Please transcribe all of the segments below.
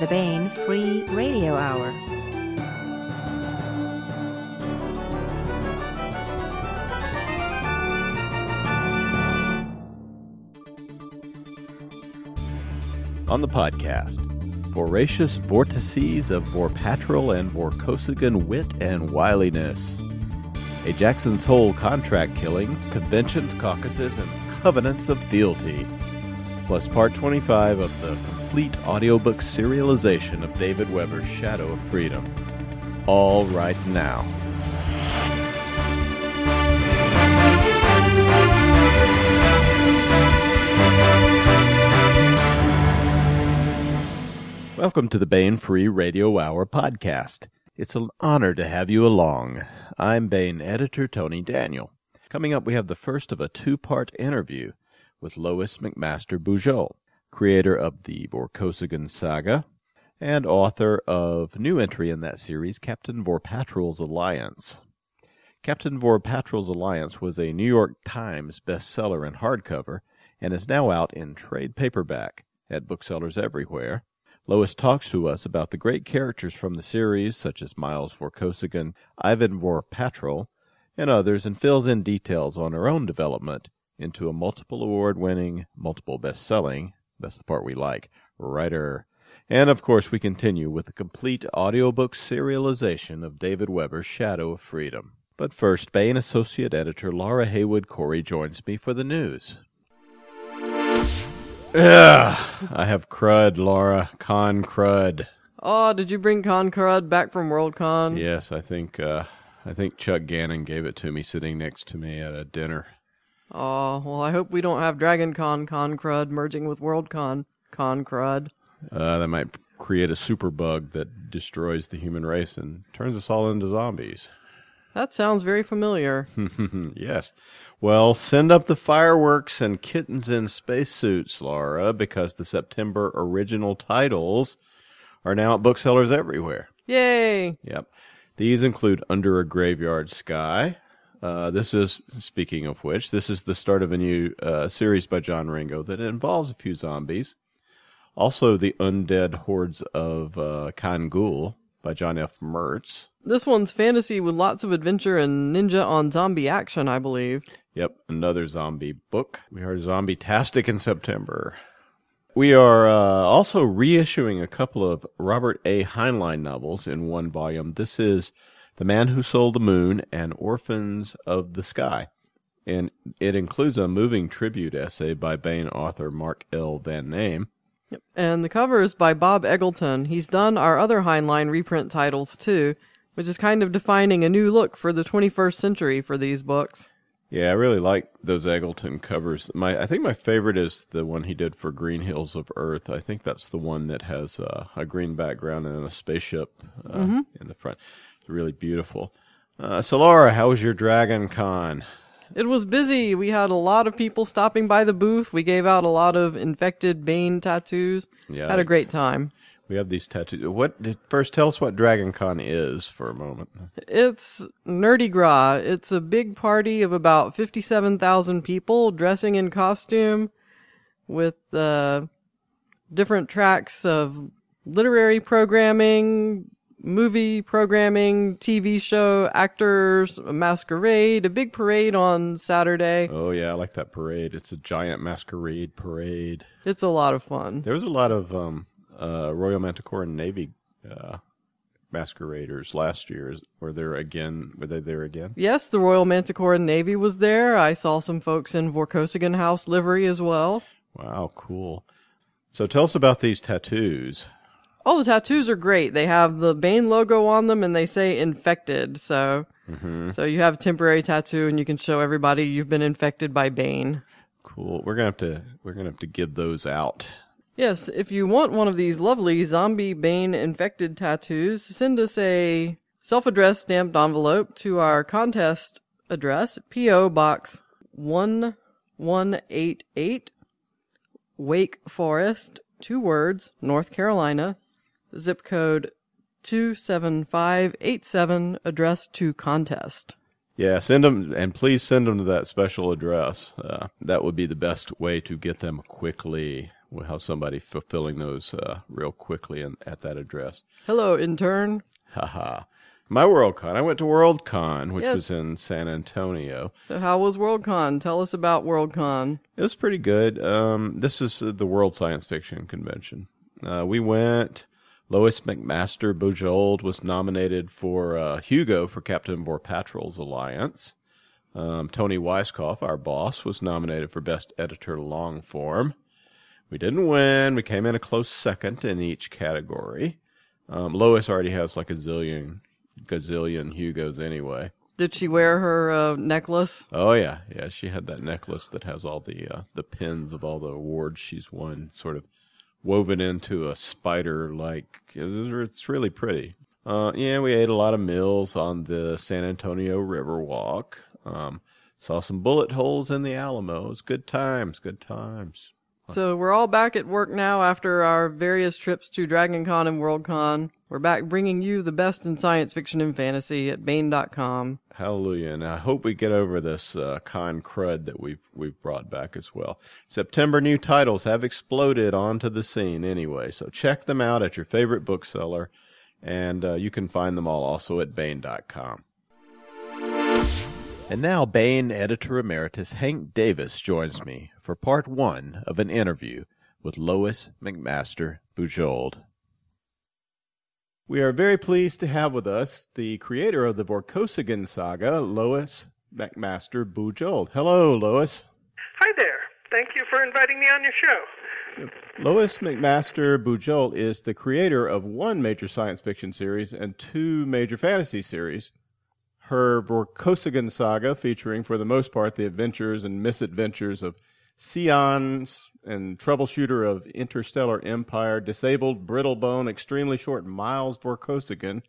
the Baen Free Radio Hour. On the podcast, voracious vortices of Vorpatril and Vorkosigan wit and wiliness. A Jackson's Hole contract killing, conventions, caucuses, and covenants of fealty. Plus part 25 of the complete audiobook serialization of David Weber's Shadow of Freedom. All right now. Welcome to the Baen Free Radio Hour podcast. It's an honor to have you along. I'm Baen editor Tony Daniel. Coming up, we have the first of a two part interview with Lois McMaster Bujold, creator of the Vorkosigan saga and author of new entry in that series, Captain Vorpatril's Alliance. Captain Vorpatril's Alliance was a New York Times bestseller in hardcover and is now out in trade paperback at booksellers everywhere. Lois talks to us about the great characters from the series, such as Miles Vorkosigan, Ivan Vorpatral, and others, and fills in details on her own development into a multiple award winning, multiple best selling, that's the part we like, writer. And of course, we continue with the complete audiobook serialization of David Weber's Shadow of Freedom. But first, Baen Associate Editor Laura Haywood Cory joins me for the news. Ugh, I have crud, Laura. Con crud. Oh, did you bring Con Crud back from Worldcon? Yes, I think uh, I think Chuck Gannon gave it to me sitting next to me at a dinner. Oh, well, I hope we don't have Dragon Con Con Crud merging with Worldcon Con Crud. Uh, that might create a super bug that destroys the human race and turns us all into zombies. That sounds very familiar. yes. Well, send up the fireworks and kittens in spacesuits, Laura, because the September original titles are now at booksellers everywhere. Yay! Yep. These include Under a Graveyard Sky. Uh, this is, speaking of which, this is the start of a new uh, series by John Ringo that involves a few zombies. Also, The Undead Hordes of uh, Kan-Gul by Jon F. Merz. This one's fantasy with lots of adventure and ninja on zombie action, I believe. Yep, another zombie book. We are zombie tastic in September. We are uh, also reissuing a couple of Robert A. Heinlein novels in one volume. This is The Man Who Sold the Moon and Orphans of the Sky. And it includes a moving tribute essay by Baen author Mark L. Van Name. Yep. And the cover is by Bob Eggleton. He's done our other Heinlein reprint titles too, which is kind of defining a new look for the 21st century for these books. Yeah, I really like those Eggleton covers. My, I think my favorite is the one he did for Green Hills of Earth. I think that's the one that has uh, a green background and a spaceship uh, Mm-hmm. in the front. It's really beautiful. Uh, so, Laura, how was your Dragon Con? It was busy. We had a lot of people stopping by the booth. We gave out a lot of infected Baen tattoos. Yeah, Had a great time. We have these tattoos. What first? Tell us what Dragon Con is for a moment. It's Nerdy Gras. It's a big party of about 57,000 people dressing in costume with uh, different tracks of literary programming, movie programming, TV show, actors, a masquerade, a big parade on Saturday. Oh yeah, I like that parade. It's a giant masquerade parade. It's a lot of fun. There was a lot of um, uh, Royal Manticoran Navy uh, masqueraders last year. Were there again? Were they there again? Yes, the Royal Manticoran Navy was there. I saw some folks in Vorkosigan House livery as well. Wow, cool. So tell us about these tattoos. Oh, the tattoos are great. They have the Baen logo on them and they say infected. So, mm-hmm. so you have a temporary tattoo and you can show everybody you've been infected by Baen. Cool. We're gonna have to we're gonna have to give those out. Yes, if you want one of these lovely zombie Baen infected tattoos, send us a self-addressed stamped envelope to our contest address, P.O. Box 1188, Wake Forest, two words, North Carolina, zip code 27587, address to contest. Yeah, send them and please send them to that special address. Uh, that would be the best way to get them quickly. we'll have somebody fulfilling those uh, real quickly in, at that address. Hello, intern. Haha. My Worldcon. I went to Worldcon, which Yes. was in San Antonio. So how was Worldcon? Tell us about Worldcon. It was pretty good. Um, this is the World Science Fiction Convention. Uh, we went. Lois McMaster Bujold was nominated for uh, Hugo for Captain Vorpatril's Alliance. Um, Toni Weisskopf, our boss, was nominated for Best Editor Long Form. We didn't win. We came in a close second in each category. Um, Lois already has like a zillion, gazillion Hugos anyway. Did she wear her uh, necklace? Oh yeah, yeah. She had that necklace that has all the uh, the pins of all the awards she's won, sort of woven into a spider like. It's really pretty. Uh, yeah, we ate a lot of meals on the San Antonio Riverwalk. Um, saw some bullet holes in the Alamos. Good times, good times. So we're all back at work now after our various trips to DragonCon and WorldCon. We're back bringing you the best in science fiction and fantasy at Baen.com. Hallelujah! And I hope we get over this uh, con crud that we've we've brought back as well. September new titles have exploded onto the scene anyway, so check them out at your favorite bookseller, and uh, you can find them all also at Baen.com. And now, Baen editor emeritus Hank Davis joins me for part one of an interview with Lois McMaster Bujold. We are very pleased to have with us the creator of the Vorkosigan saga, Lois McMaster Bujold. Hello, Lois. Hi there. Thank you for inviting me on your show. Lois McMaster Bujold is the creator of one major science fiction series and two major fantasy series. Her Vorkosigan saga, featuring for the most part the adventures and misadventures of Sions and troubleshooter of Interstellar Empire, disabled, brittlebone, extremely short Miles Vorkosigan,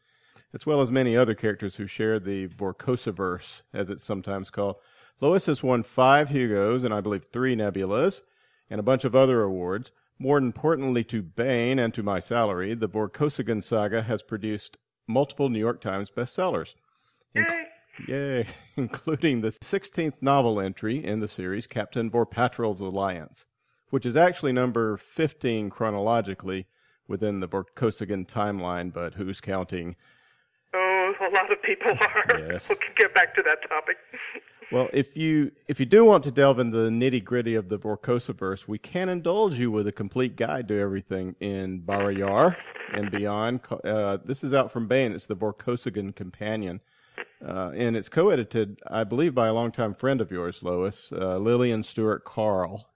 as well as many other characters who share the Vorkosiverse, as it's sometimes called. Lois has won five Hugos and I believe three Nebulas, and a bunch of other awards. More importantly to Baen and to my salary, the Vorkosigan saga has produced multiple New York Times bestsellers. Yay. Yay, including the 16th novel entry in the series, Captain Vorpatril's Alliance, which is actually number 15 chronologically within the Vorkosigan timeline, but who's counting? Oh, a lot of people are. Yes. We can get back to that topic. Well, if you if you do want to delve into the nitty gritty of the Vorkosiverse, we can indulge you with a complete guide to everything in Barrayar and beyond. Uh, this is out from Baen. It's the Vorkosigan Companion. Uh, and it's co-edited, I believe, by a longtime friend of yours, Lois, uh, Lillian Stewart Carl.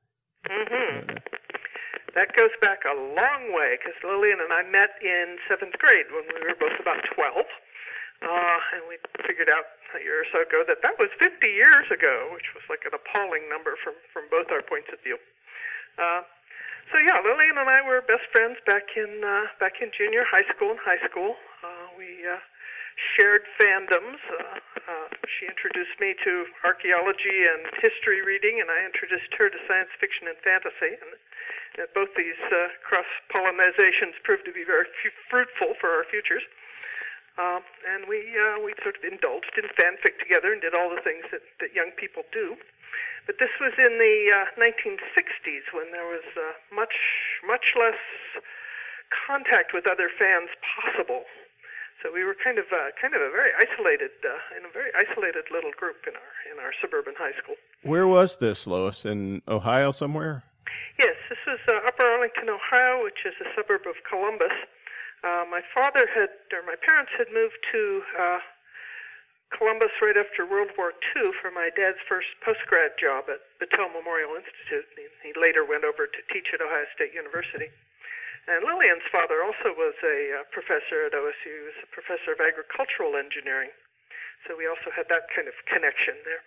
That goes back a long way because Lillian and I met in seventh grade when we were both about 12. Uh, and we figured out a year or so ago that that was 50 years ago, which was like an appalling number from, from both our points of view. Uh, so yeah, Lillian and I were best friends back in uh, back in junior high school and high school. Uh, we uh, shared fandoms. Uh, uh, she introduced me to archaeology and history reading, and I introduced her to science fiction and fantasy. And uh, both these uh, cross pollinizations proved to be very f- fruitful for our futures. Um, and we uh, we sort of indulged in fanfic together and did all the things that, that young people do. But this was in the uh, 1960s when there was uh, much much less contact with other fans possible. So we were kind of uh, kind of a very isolated uh, in a very isolated little group in our in our suburban high school. Where was this, Lois? In Ohio somewhere? Yes, this was uh, Upper Arlington, Ohio, which is a suburb of Columbus. Uh, my father had, or my parents had moved to uh, Columbus right after World War II for my dad's first postgrad job at Battelle Memorial Institute. He, he later went over to teach at Ohio State University. And Lillian's father also was a uh, professor at OSU. He was a professor of agricultural engineering. So we also had that kind of connection there.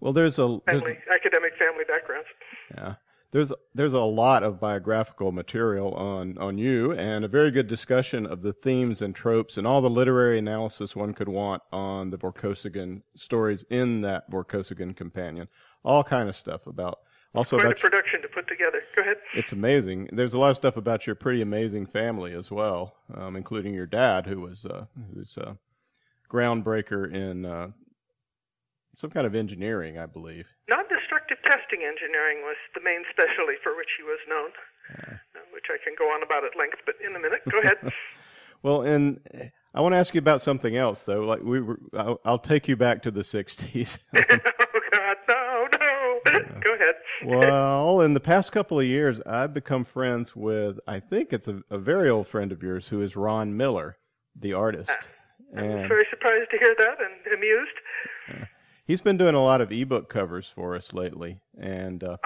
Well, there's a there's, Family, academic family backgrounds. Yeah. There's there's a lot of biographical material on, on you and a very good discussion of the themes and tropes and all the literary analysis one could want on the Vorkosigan stories in that Vorkosigan companion. All kind of stuff about also Quite a about your- production to put together. Go ahead. it's amazing. There's a lot of stuff about your pretty amazing family as well, um, including your dad, who was uh, who's a groundbreaker in uh, some kind of engineering, I believe. Non-destructive testing engineering was the main specialty for which he was known, uh, which I can go on about at length, but in a minute. Go ahead. well, and I want to ask you about something else, though. Like we were, I'll, I'll take you back to the '60s. oh God, no, no. Ahead. well, in the past couple of years, I've become friends with. I think it's a, a very old friend of yours who is Ron Miller, the artist. Ah. I was very surprised to hear that and amused. Uh, he's been doing a lot of ebook covers for us lately, and uh,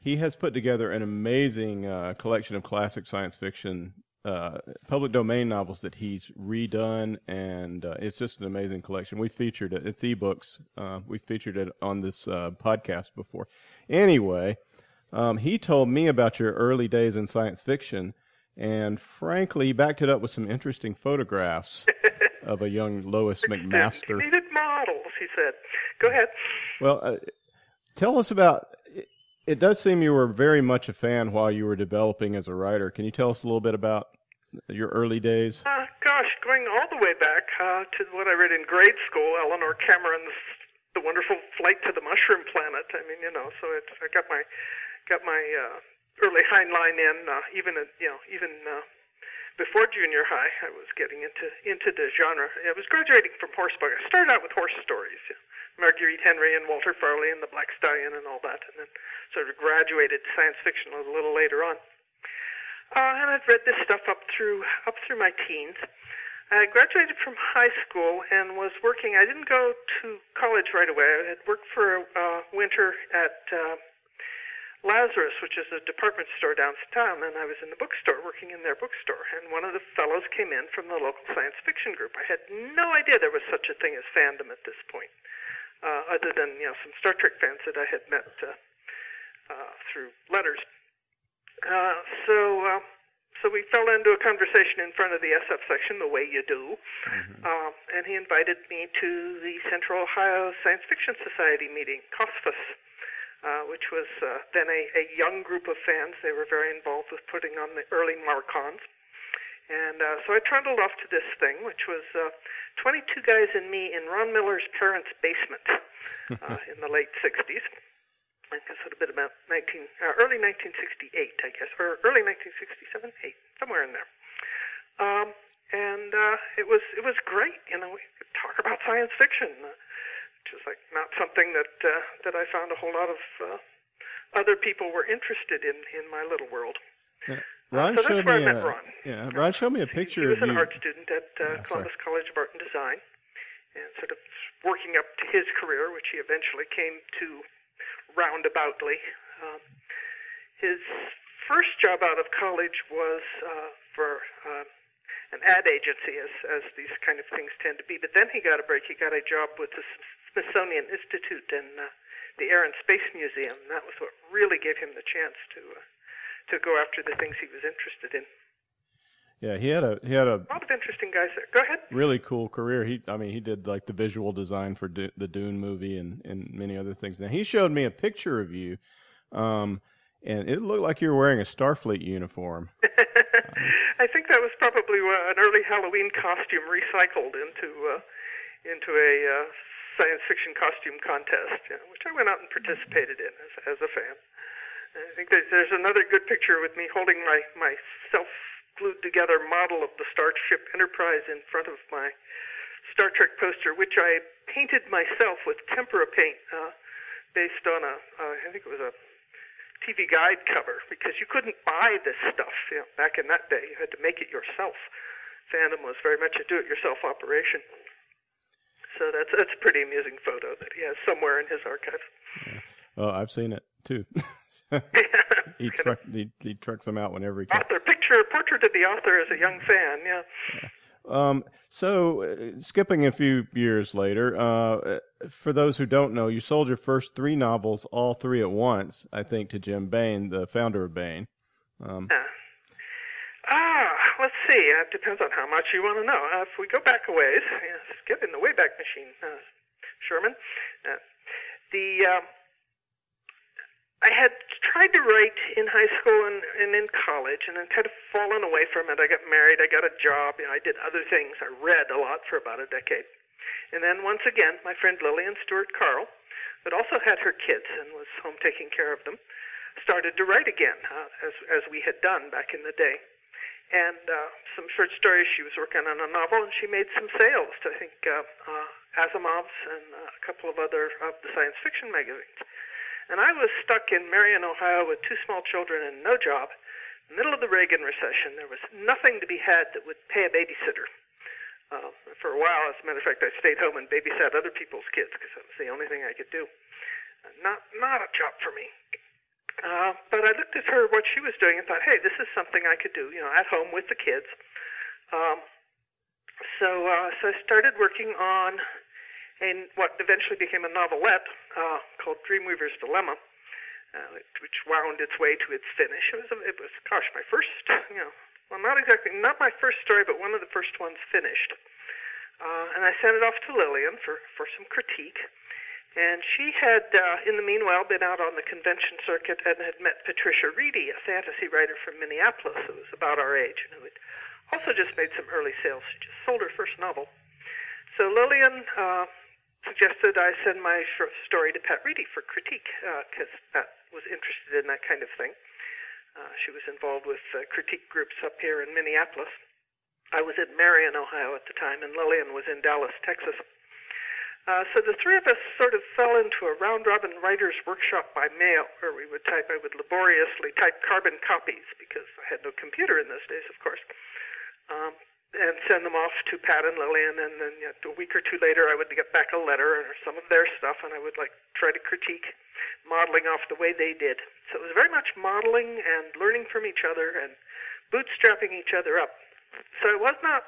he has put together an amazing uh, collection of classic science fiction uh, public domain novels that he's redone, and uh, it's just an amazing collection. We featured it; it's ebooks. Uh, we featured it on this podcast before. Anyway, um, he told me about your early days in science fiction. And frankly, he backed it up with some interesting photographs of a young Lois McMaster. He needed models, he said. Go ahead. Well, uh, tell us about. It, it does seem you were very much a fan while you were developing as a writer. Can you tell us a little bit about your early days? Uh, gosh, going all the way back uh, to what I read in grade school, Eleanor Cameron's "The Wonderful Flight to the Mushroom Planet." I mean, you know, so it's I got my got my uh, early Heinlein in, uh, even at, you know, even uh, before junior high, I was getting into into the genre. I was graduating from horse book. I started out with horse stories, Marguerite Henry and Walter Farley and the Black Stallion and all that, and then sort of graduated to science fiction a little later on. Uh, and I've read this stuff up through up through my teens. I graduated from high school and was working. I didn't go to college right away. I had worked for a uh, winter at uh, Lazarus, which is a department store downtown, and I was in the bookstore working in their bookstore. And one of the fellows came in from the local science fiction group. I had no idea there was such a thing as fandom at this point, uh, other than you know some Star Trek fans that I had met uh, uh, through letters. Uh, so. Uh, so we fell into a conversation in front of the SF section, the way you do, mm-hmm. uh, and he invited me to the Central Ohio Science Fiction Society meeting, COSFUS, uh, which was uh, then a, a young group of fans. They were very involved with putting on the early Marcons. And uh, so I trundled off to this thing, which was uh, 22 guys and me in Ron Miller's parents' basement uh, in the late 60s. I guess it would have been about 19, uh, early 1968, I guess, or early 1967, 8, somewhere in there. Um, and uh, it was it was great. You know, we could talk about science fiction. Uh, which is like not something that uh, that I found a whole lot of uh, other people were interested in in my little world. Yeah. Ron uh, so showed me a, Ron. Yeah, Ron showed me a picture he, he was of an you. art student at uh, yeah, Columbus sorry. College of Art and Design, and sort of working up to his career, which he eventually came to roundaboutly. Um, his first job out of college was uh, for uh, an ad agency, as as these kind of things tend to be. But then he got a break. He got a job with the Smithsonian Institute and uh, the Air and Space Museum. That was what really gave him the chance to uh, to go after the things he was interested in. Yeah, he had a he had a lot of interesting guys there. Go ahead. really cool career. He, I mean, he did like the visual design for the Dune movie and and many other things. Now he showed me a picture of you, um, and it looked like you were wearing a Starfleet uniform. I think that was probably uh, an early Halloween costume recycled into uh, into a uh, science fiction costume contest, yeah, which I went out and participated in as, as a fan. I think there's, there's another good picture with me holding my my self glued together model of the Starship Enterprise in front of my Star Trek poster, which I painted myself with tempera paint, uh, based on a uh, I think it was a TV guide cover because you couldn't buy this stuff. You know, back in that day, you had to make it yourself. Fandom was very much a do-it-yourself operation. So that's that's a pretty amusing photo that he has somewhere in his archives. Well, I've seen it too. he, truck, he he trucks them out whenever he can. Author picture portrait of the author as a young fan. Yeah. Um, so, uh, skipping a few years later, uh, for those who don't know, you sold your first three novels, all three at once, I think, to Jim Baen, the founder of Baen. Um, Yeah. Ah, let's see. It depends on how much you want to know. Uh, if we go back a ways, yes, get in the Wayback Machine, uh, Sherman. Uh, the um, I had tried to write in high school and, and in college, and then kind of fallen away from it. I got married, I got a job, you know, I did other things. I read a lot for about a decade. And then once again, my friend Lillian Stewart Carl, but also had her kids and was home taking care of them, started to write again, uh, as as we had done back in the day. And uh, some short stories. She was working on a novel, and she made some sales to I think uh, uh, Asimov's and uh, a couple of other of the science fiction magazines. And I was stuck in Marion, Ohio, with two small children and no job. Middle of the Reagan recession, there was nothing to be had that would pay a babysitter. Uh, for a while, as a matter of fact, I stayed home and babysat other people's kids because that was the only thing I could do. Uh, not not a job for me. Uh, but I looked at her, what she was doing, and thought, hey, this is something I could do, you know, at home with the kids. Um, so, uh, so I started working on a, what eventually became a novelette uh, called Dreamweaver's Dilemma, uh, which wound its way to its finish. It was, a, it was, gosh, my first, you know, well, not exactly, not my first story, but one of the first ones finished. Uh, and I sent it off to Lillian for, for some critique. And she had, uh, in the meanwhile, been out on the convention circuit and had met Patricia Wrede, a fantasy writer from Minneapolis who was about our age and who had also just made some early sales. She just sold her first novel. So Lillian uh, suggested I send my story to Pat Wrede for critique because uh, Pat was interested in that kind of thing. Uh, she was involved with uh, critique groups up here in Minneapolis. I was in Marion, Ohio at the time, and Lillian was in Dallas, Texas. Uh, so the three of us sort of fell into a round robin writer's workshop by mail where we would type, I would laboriously type carbon copies because I had no computer in those days, of course, um, and send them off to Pat and Lillian. And then a week or two later, I would get back a letter or some of their stuff, and I would like try to critique modeling off the way they did. So it was very much modeling and learning from each other and bootstrapping each other up. So it was not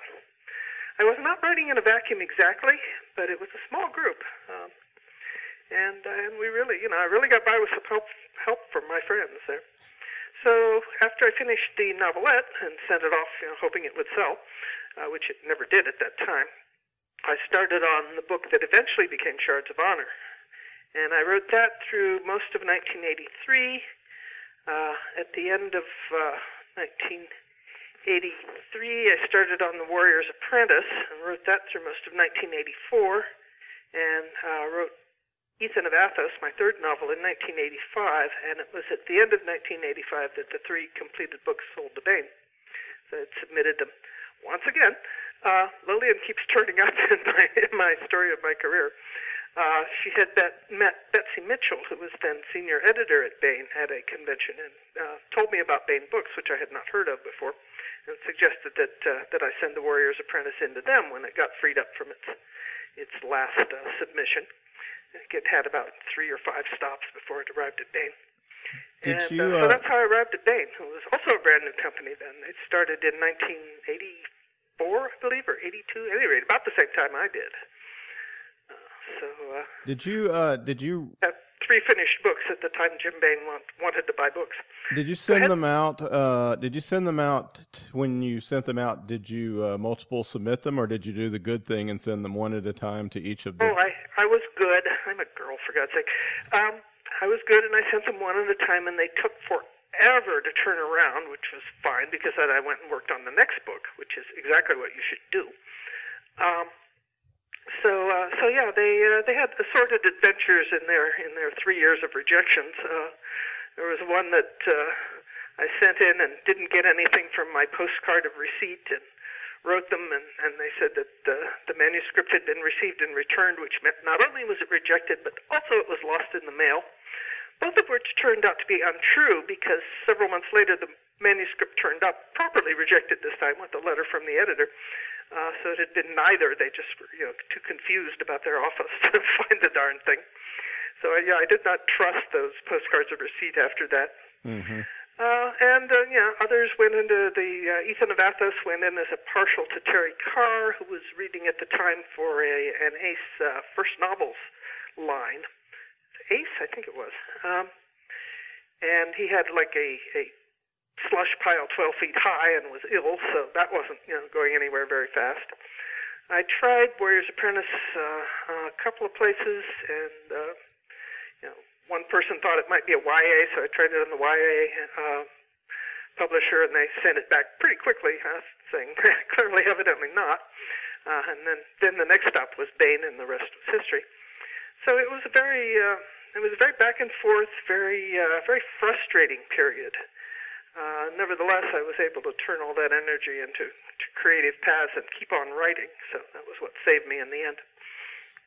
I was not writing in a vacuum exactly, but it was a small group, um, and and we really, you know, I really got by with some help help from my friends there. So after I finished the novelette and sent it off, you know, hoping it would sell, uh, which it never did at that time, I started on the book that eventually became Shards of Honor, and I wrote that through most of 1983. Uh, at the end of uh, 1983, I started on The Warrior's Apprentice and wrote that through most of 1984, and uh, wrote Ethan of Athos, my third novel, in 1985, and it was at the end of 1985 that the three completed books sold to Baen. So I submitted them. Once again, uh, Lillian keeps turning up in my, in my story of my career. Uh, she had bet, met Betsy Mitchell, who was then senior editor at Baen, at a convention, and uh, told me about Baen books, which I had not heard of before and suggested that uh, that I send the Warrior's Apprentice into them when it got freed up from its its last uh, submission. It had about three or five stops before it arrived at Baen. Did and you, uh, so uh, that's how I arrived at Baen. It was also a brand new company then. It started in 1984, I believe, or 82. At any rate, about the same time I did. Uh, so uh, Did you uh did you had three finished books at the time Jim Baen want, wanted to buy books. did you send them out uh did you send them out t- when you sent them out did you uh, multiple submit them or did you do the good thing and send them one at a time to each of them? Oh, I I was good. For God's sake. Um, I was good, and I sent them one at a time, and they took forever to turn around, which was fine because then I went and worked on the next book, which is exactly what you should do. Um, so uh, so yeah, they uh, they had assorted adventures in their in their three years of rejections. Uh, there was one that uh, I sent in and didn't get anything from my postcard of receipt and wrote them and, and they said that the, the manuscript had been received and returned, which meant not only was it rejected, but also it was lost in the mail. Both of which turned out to be untrue because several months later the manuscript turned up properly rejected this time with a letter from the editor. Uh, so it had been neither. They just were, you know, too confused about their office to find the darn thing. So yeah, I did not trust those postcards of receipt after that. Mhm. Uh, and uh, yeah, others went into the uh, Ethan of Athos went in as a partial to Terry Carr, who was reading at the time for a an Ace uh, first novels line. Ace, I think it was. Um, and he had like a, a slush pile 12 feet high and was ill, so that wasn't you know going anywhere very fast. I tried Warrior's Apprentice uh, a couple of places, and uh, one person thought it might be a YA, so I tried it on the YA uh, publisher, and they sent it back pretty quickly, huh, saying clearly, evidently not. Uh, and then, then the next stop was Baen, and the rest was history. So it was a very, uh, it was a very back and forth, very, uh, very frustrating period. Uh, nevertheless, I was able to turn all that energy into to creative paths and keep on writing. So that was what saved me in the end.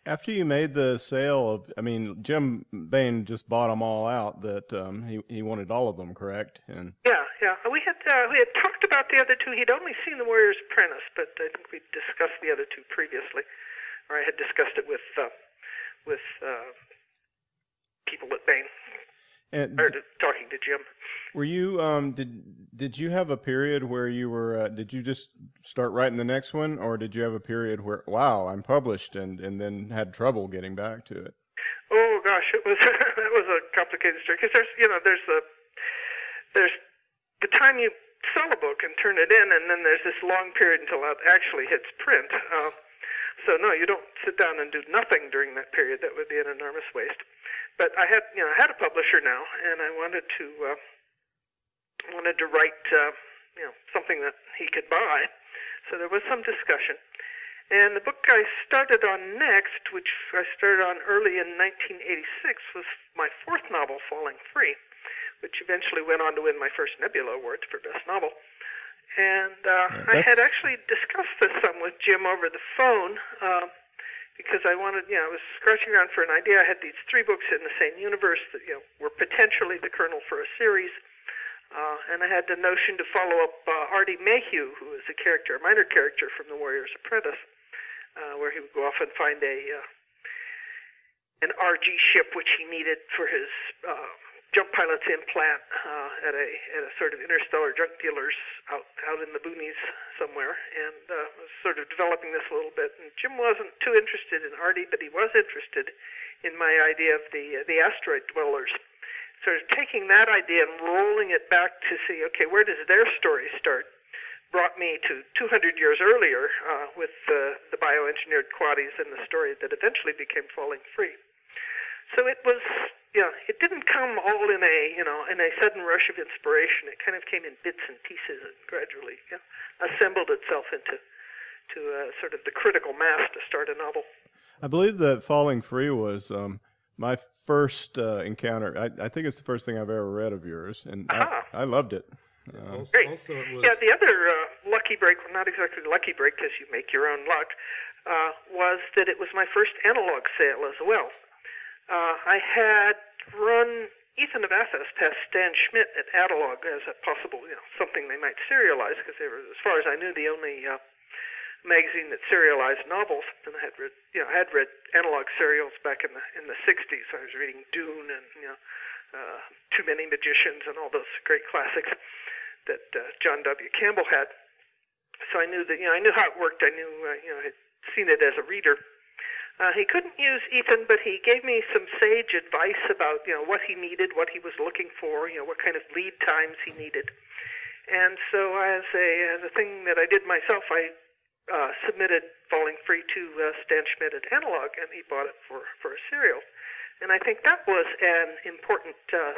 After you made the sale of, I mean, Jim Baen just bought them all out. That um, he he wanted all of them, correct? And Yeah, yeah. We had uh, we had talked about the other two. He'd only seen The Warrior's Apprentice, but I think we discussed the other two previously, or I had discussed it with uh, with uh, people at Baen, and or talking to Jim. were you um did did you have a period where you were uh, did you just start writing the next one, or did you have a period where wow I'm published and and then had trouble getting back to it? Oh gosh, it was that was a complicated story because there's you know there's the there's the time you sell a book and turn it in, and then there's this long period until it actually hits print. Uh, so no, you don't sit down and do nothing during that period. That would be an enormous waste. But I had you know I had a publisher now, and I wanted to uh, wanted to write uh, you know something that he could buy. So there was some discussion. And the book I started on next, which I started on early in 1986, was my fourth novel, Falling Free, which eventually went on to win my first Nebula Award for Best Novel. And uh, I had actually discussed this some with Jim over the phone uh, because I wanted, you know, I was scratching around for an idea. I had these three books in the same universe that, you know, were potentially the kernel for a series. Uh, and I had the notion to follow up uh, Arde Mayhew, who is a character, a minor character from The Warrior's Apprentice, uh, where he would go off and find a uh, an RG ship which he needed for his uh, jump pilot's implant uh, at a at a sort of interstellar junk dealers out out in the boonies somewhere, and uh, was sort of developing this a little bit. And Jim wasn't too interested in Arde, but he was interested in my idea of the uh, the asteroid dwellers. Sort of taking that idea and rolling it back to see, okay, where does their story start? Brought me to 200 years earlier uh, with uh, the bioengineered quaddies and the story that eventually became Falling Free. So it was, yeah, it didn't come all in a, you know, in a sudden rush of inspiration. It kind of came in bits and pieces and gradually yeah, assembled itself into to uh, sort of the critical mass to start a novel. I believe that Falling Free was um, my first uh, encounter. I, I think it's the first thing I've ever read of yours, and Aha. I, I loved it. Uh, Great. also it was Yeah, the other uh, lucky break, well, not exactly lucky break because you make your own luck, uh, was that it was my first analog sale as well. Uh, I had run Ethan of Athos past Stan Schmidt at Analog as a possible, you know, something they might serialize because they were, as far as I knew, the only uh, magazine that serialized novels. And I had read, you know, I had read analog serials back in the in the '60s. I was reading Dune and you know, uh, Too Many Magicians and all those great classics that uh, John W. Campbell had. So I knew that you know I knew how it worked. I knew uh, you know I had seen it as a reader. Uh, he couldn't use Ethan, but he gave me some sage advice about you know what he needed, what he was looking for, you know what kind of lead times he needed. And so as a as a thing that I did myself, I uh, submitted Falling Free to uh, Stan Schmidt at Analog, and he bought it for for a serial. And I think that was an important uh,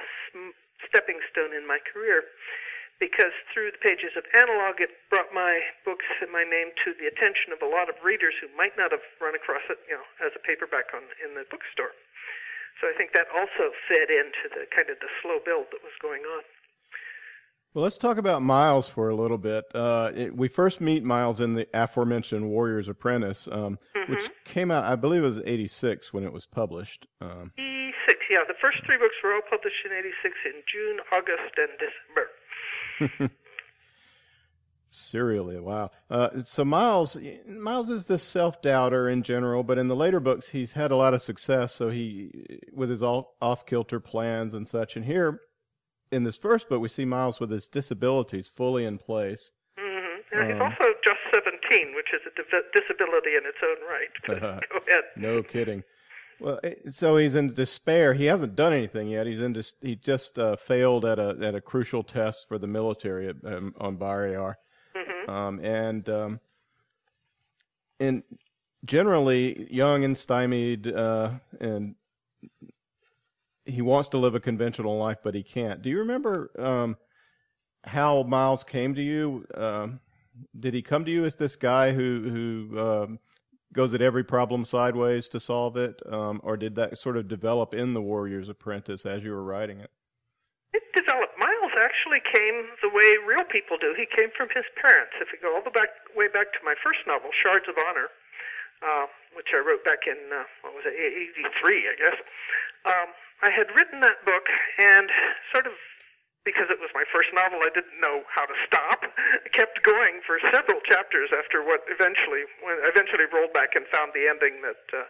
stepping stone in my career because through the pages of Analog, it brought my books and my name to the attention of a lot of readers who might not have run across it, you know, as a paperback on in the bookstore. So I think that also fed into the kind of the slow build that was going on. Well, let's talk about Miles for a little bit. Uh, it, we first meet Miles in the aforementioned Warrior's Apprentice, um, which came out, I believe it was 86 when it was published. Um, E6, yeah, the first three books were all published in '86 in June, August, and December. Serially, wow. Uh, so Miles, Miles is this self-doubter in general, but in the later books, he's had a lot of success. So he, with his all, off-kilter plans and such. And here, in this first book, we see Miles with his disabilities fully in place. hmm And he's also just 17, which is a disability in its own right. But go ahead. No kidding. Well, eh, so he's in despair. He hasn't done anything yet. He's in. Dis- he just uh, failed at a at a crucial test for the military at, um, on Barrayar, um, and um, and generally young and stymied, uh, and he wants to live a conventional life, but he can't. Do you remember um, how Miles came to you? Um, did he come to you as this guy who who um, goes at every problem sideways to solve it, um, or did that sort of develop in the Warrior's Apprentice as you were writing it? It developed. Miles actually came the way real people do. He came from his parents. If you go all the back, way back to my first novel, Shards of Honor, uh, which I wrote back in uh, what was it, '83, I guess. Um, I had written that book, and sort of because it was my first novel, I didn't know how to stop. I kept going for several chapters after what eventually, when I eventually rolled back and found the ending that uh,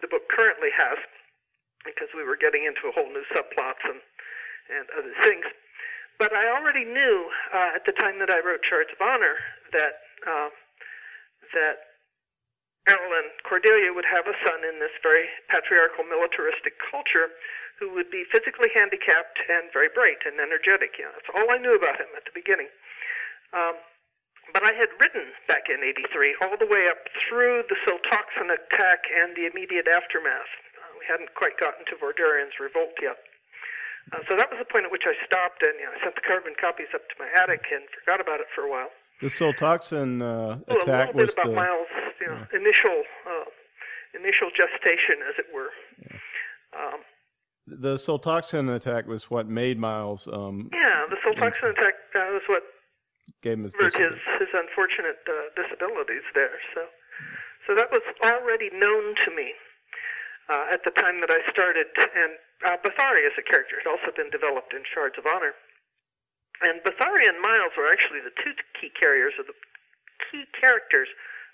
the book currently has, because we were getting into a whole new subplots and and other things. But I already knew uh, at the time that I wrote Shards of Honor that uh, that Aral and Cordelia would have a son in this very patriarchal militaristic culture who would be physically handicapped and very bright and energetic. You know, that's all I knew about him at the beginning. Um, but I had written back in 83 all the way up through the soltoxin attack and the immediate aftermath. Uh, we hadn't quite gotten to Vordarian's revolt yet. Uh, so that was the point at which I stopped and you know, I sent the carbon copies up to my attic and forgot about it for a while. The soltoxin uh, well, attack a little was bit about the Miles' you know, initial uh, initial gestation, as it were. Um, the soltoxin attack was what made Miles um, yeah, the soltoxin attack uh, was what gave him his his his unfortunate uh, disabilities there. So, so that was already known to me uh, at the time that I started. And uh, Bothari as a character had also been developed in Shards of Honor. And Bothari and Miles were actually the two key carriers of the key characters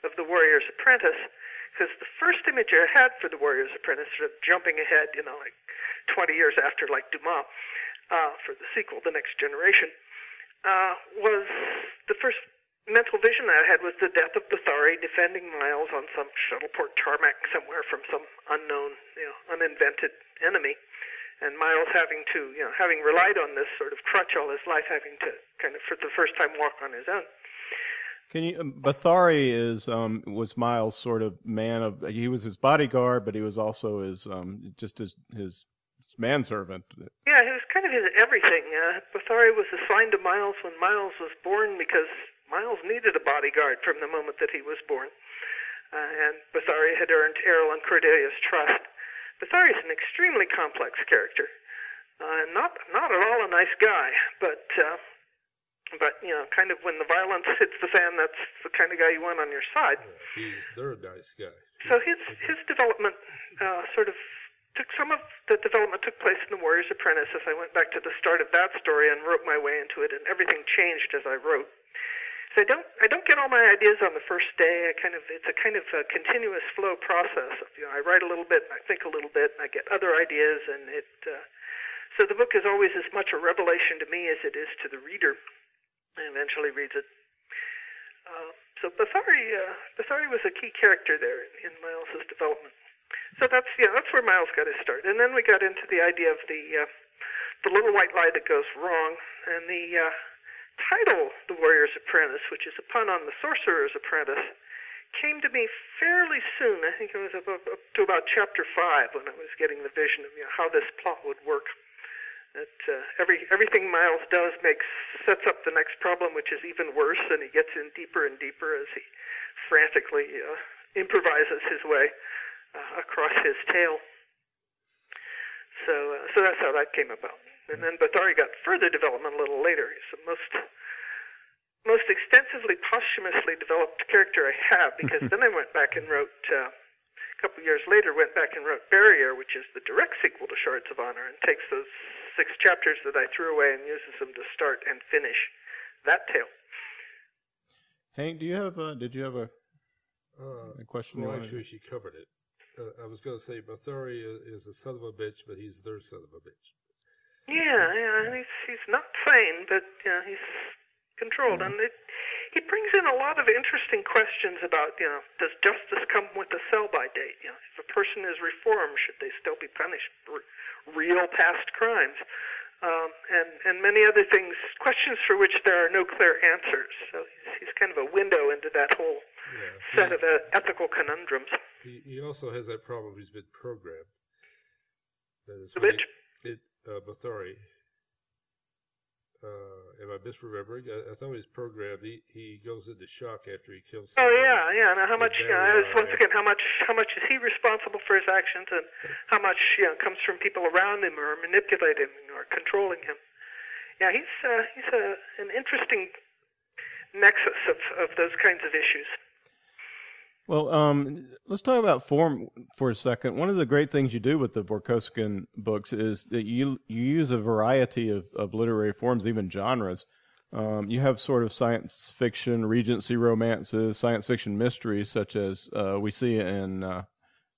of the Warrior's Apprentice. Because the first image I had for the Warrior's Apprentice, sort of jumping ahead, you know, like 20 years after, like Dumas, uh, for the sequel, The Next Generation, uh, was the first mental vision I had was the death of Bothari defending Miles on some shuttleport tarmac somewhere from some unknown, you know, uninvented enemy, and Miles having to, you know, having relied on this sort of crutch all his life, having to kind of for the first time walk on his own. Can you? Um, Bothari is um, was Miles' sort of man of. He was his bodyguard, but he was also his um, just his his manservant. Yeah, he was kind of his everything. Uh, Bothari was assigned to Miles when Miles was born because Miles needed a bodyguard from the moment that he was born. Uh, and Bothari had earned Aral and Cordelia's trust. Bothari is an extremely complex character. Uh, not not at all a nice guy, but uh, but you know, kind of when the violence hits the fan, that's the kind of guy you want on your side. He's their nice guy. So his his development uh, sort of took some of the development took place in the Warrior's Apprentice as I went back to the start of that story and wrote my way into it, and everything changed as I wrote. So I don't I don't get all my ideas on the first day. I kind of it's a kind of a continuous flow process. You know, I write a little bit, and I think a little bit, and I get other ideas, and it. Uh, so the book is always as much a revelation to me as it is to the reader, and eventually reads it. Uh, so Bothari, uh, Bothari was a key character there in, in Miles's development. So that's yeah, that's where Miles got his start, and then we got into the idea of the uh, the little white lie that goes wrong, and the uh, title, "The Warrior's Apprentice," which is a pun on the Sorcerer's Apprentice, came to me fairly soon. I think it was up, up to about chapter five when I was getting the vision of you know, how this plot would work. That uh, every everything Miles does makes sets up the next problem, which is even worse, and he gets in deeper and deeper as he frantically uh, improvises his way uh, across his tail. So, uh, so that's how that came about. And then Bothari got further development a little later. He's the most most extensively posthumously developed character I have because then I went back and wrote uh, a couple of years later went back and wrote Barrayar, which is the direct sequel to Shards of Honor, and takes those six chapters that I threw away and uses them to start and finish that tale. Hank, do you have? Uh, did you have a, Uh, a question? well, actually, she covered it. Uh, I was going to say Bothari i- is a son of a bitch, but he's their son of a bitch. Yeah, yeah, he's he's not sane, but know, he's controlled, and it he brings in a lot of interesting questions about you know does justice come with a sell-by date? You know, if a person is reformed, should they still be punished for real past crimes? Um, and and many other things, questions for which there are no clear answers. So he's, he's kind of a window into that whole Yeah. set He, of uh, ethical conundrums. He, he also has that problem. He's been programmed. That is when It, uh, Bothari. uh, am I misremembering? I, I thought he was programmed. He he goes into shock after he kills. Oh someone. yeah, yeah. Now how much? You know, once again, how much? How much is he responsible for his actions, and how much you know comes from people around him or manipulating him or controlling him? Yeah, he's uh, he's a an interesting nexus of of those kinds of issues. Well, um, let's talk about form for a second. One of the great things you do with the Vorkosigan books is that you you use a variety of, of literary forms, even genres. Um, you have sort of science fiction, Regency romances, science fiction mysteries, such as uh, we see in uh,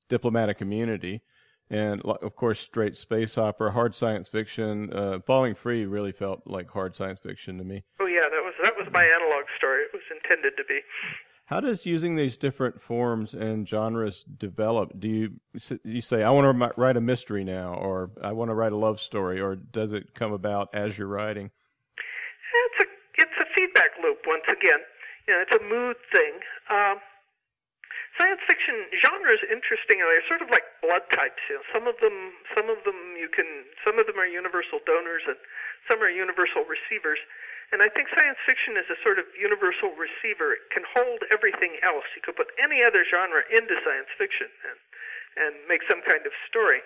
Diplomatic Immunity, and of course, straight space opera, hard science fiction. Uh, Falling Free really felt like hard science fiction to me. Oh yeah, that was that was my analog story. It was intended to be. How does using these different forms and genres develop? Do you you say I want to write a mystery now, or I want to write a love story, or does it come about as you're writing? It's a it's a feedback loop once again. You know, it's a mood thing. Um, science fiction genres is interesting. They're sort of like blood types. You know, some of them some of them you can some of them are universal donors and some are universal receivers. And I think science fiction is a sort of universal receiver. It can hold everything else. You could put any other genre into science fiction and and make some kind of story.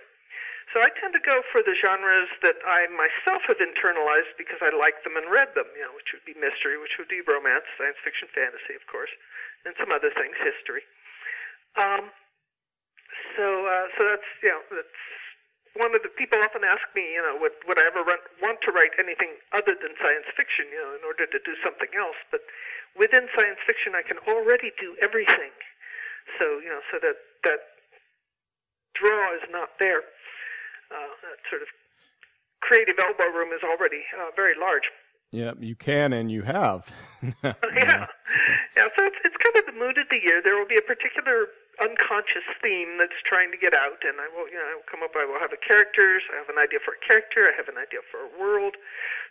So I tend to go for the genres that I myself have internalized because I like them and read them, you know, which would be mystery, which would be romance, science fiction, fantasy, of course, and some other things, history. Um, so, uh, so that's you know, that's one of the people often ask me, you know, would would I ever run, want to write anything other than science fiction, you know, in order to do something else? But within science fiction, I can already do everything. So you know, so that that draw is not there. Uh, that sort of creative elbow room is already uh, very large. Yeah, you can and you have. yeah. Yeah, so it's, it's kind of the mood of the year. There will be a particular unconscious theme that's trying to get out, and I will, you know, I will come up. I will have a characters. I have an idea for a character. I have an idea for a world.